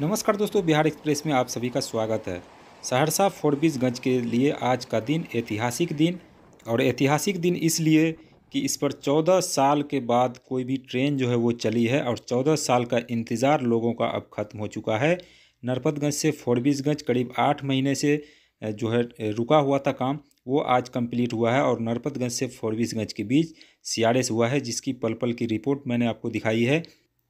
नमस्कार दोस्तों, बिहार एक्सप्रेस में आप सभी का स्वागत है। सहरसा फोरबिसगंज के लिए आज का दिन ऐतिहासिक दिन, और ऐतिहासिक दिन इसलिए कि इस पर चौदह साल के बाद कोई भी ट्रेन जो है वो चली है, और चौदह साल का इंतज़ार लोगों का अब ख़त्म हो चुका है। नरपतगंज से फोरबिसगंज करीब आठ महीने से जो है रुका हुआ था काम, वो आज कंप्लीट हुआ है, और नरपतगंज से फोरबिसगंज के बीच सी हुआ है, जिसकी पल पल की रिपोर्ट मैंने आपको दिखाई है।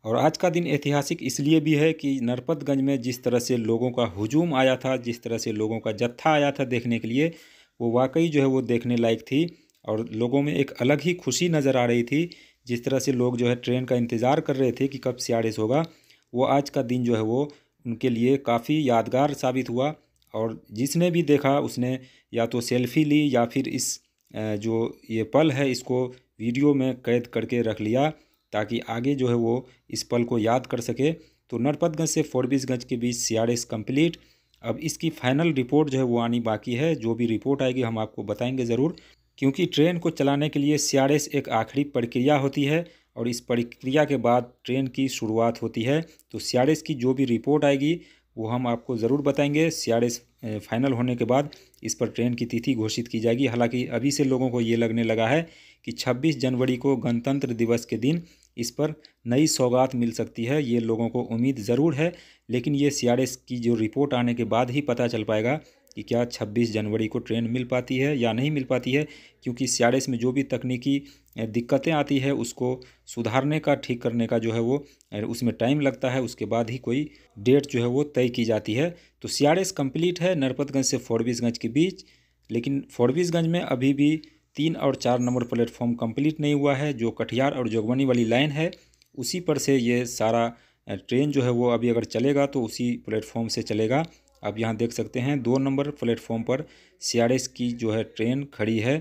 और आज का दिन ऐतिहासिक इसलिए भी है कि नरपतगंज में जिस तरह से लोगों का हुजूम आया था, जिस तरह से लोगों का जत्था आया था देखने के लिए, वो वाकई जो है वो देखने लायक थी और लोगों में एक अलग ही खुशी नज़र आ रही थी। जिस तरह से लोग जो है ट्रेन का इंतज़ार कर रहे थे कि कब सियाड़ेस होगा, वो आज का दिन जो है वो उनके लिए काफ़ी यादगार साबित हुआ और जिसने भी देखा, उसने या तो सेल्फ़ी ली या फिर इस जो ये पल है, इसको वीडियो में कैद करके रख लिया। ताकि आगे जो है वो इस पल को याद कर सके। तो नरपतगंज से फोरबिसगंज के बीच सी आर एस कंप्लीट अब इसकी फाइनल रिपोर्ट जो है वो आनी बाकी है। जो भी रिपोर्ट आएगी हम आपको बताएँगे ज़रूर। क्योंकि ट्रेन को चलाने के लिए सी आर एस एक आखिरी प्रक्रिया होती है और इस प्रक्रिया के बाद ट्रेन की शुरुआत होती है। तो सी आर एस की जो भी रिपोर्ट आएगी वो हम आपको ज़रूर बताएँगे। एस फाइनल होने के बाद इस पर ट्रेन की तिथि घोषित की जाएगी। हालाँकि अभी से लोगों को ये लगने लगा है कि 26 जनवरी को गणतंत्र दिवस के दिन इस पर नई सौगात मिल सकती है, ये लोगों को उम्मीद ज़रूर है, लेकिन ये सी की जो रिपोर्ट आने के बाद ही पता चल पाएगा कि क्या 26 जनवरी को ट्रेन मिल पाती है या नहीं मिल पाती है, क्योंकि सीआरएस में जो भी तकनीकी दिक्कतें आती है, उसको सुधारने का, ठीक करने का जो है वो उसमें टाइम लगता है, उसके बाद ही कोई डेट जो है वो तय की जाती है। तो सी आर कंप्लीट है, नरपतगंज से फोरबिसगंज के बीच, लेकिन फोरबिसगंज में अभी भी तीन और चार नंबर प्लेटफॉर्म कंप्लीट नहीं हुआ है, जो कटिहार और जोगबनी वाली लाइन है, उसी पर से ये सारा ट्रेन जो है वो अभी अगर चलेगा तो उसी प्लेटफॉर्म से चलेगा। आप यहाँ देख सकते हैं, दो नंबर प्लेटफॉर्म पर सीआरएस की जो है ट्रेन खड़ी है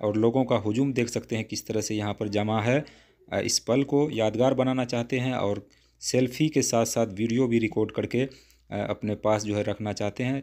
और लोगों का हजूम देख सकते हैं किस तरह से यहाँ पर जमा है। इस पल को यादगार बनाना चाहते हैं और सेल्फ़ी के साथ साथ वीडियो भी रिकॉर्ड करके अपने पास जो है रखना चाहते हैं।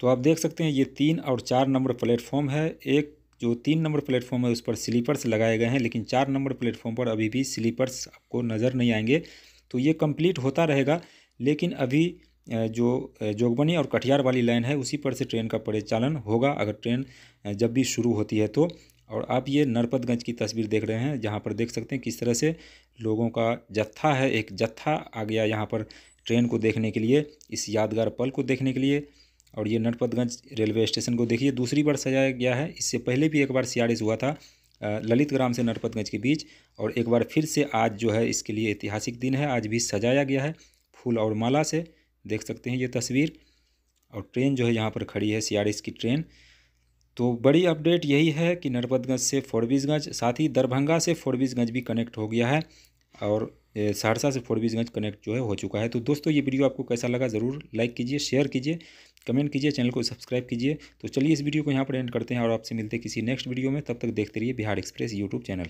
तो आप देख सकते हैं, ये तीन और चार नंबर प्लेटफॉर्म है, एक जो तीन नंबर प्लेटफॉर्म है उस पर स्लीपर्स लगाए गए हैं, लेकिन चार नंबर प्लेटफॉर्म पर अभी भी स्लीपर्स आपको नज़र नहीं आएँगे। तो ये कंप्लीट होता रहेगा, लेकिन अभी जो जोगबनी और कटिहार वाली लाइन है, उसी पर से ट्रेन का परिचालन होगा, अगर ट्रेन जब भी शुरू होती है तो। और आप ये नरपतगंज की तस्वीर देख रहे हैं, जहाँ पर देख सकते हैं किस तरह से लोगों का जत्था है, एक जत्था आ गया यहाँ पर ट्रेन को देखने के लिए, इस यादगार पल को देखने के लिए। और ये नरपतगंज रेलवे स्टेशन को देखिए, दूसरी बार सजाया गया है। इससे पहले भी एक बार सियाड़िस हुआ था ललित ग्राम से नरपतगंज के बीच और एक बार फिर से आज जो है इसके लिए ऐतिहासिक दिन है। आज भी सजाया गया है फूल और माला से, देख सकते हैं ये तस्वीर। और ट्रेन जो है यहाँ पर खड़ी है सियारिस की ट्रेन। तो बड़ी अपडेट यही है कि नरपतगंज से फोरबिसगंज, साथ ही दरभंगा से फोरबिसगंज भी कनेक्ट हो गया है। और सहरसा से फोरबीजगंज कनेक्ट जो है हो चुका है। तो दोस्तों, ये वीडियो आपको कैसा लगा ज़रूर लाइक कीजिए शेयर कीजिए कमेंट कीजिए चैनल को सब्सक्राइब कीजिए। तो चलिए इस वीडियो को यहाँ पर एंड करते हैं और आपसे मिलते हैं किसी नेक्स्ट वीडियो में। तब तक देखते रहिए बिहार एक्सप्रेस यूट्यूब चैनल